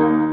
Oh.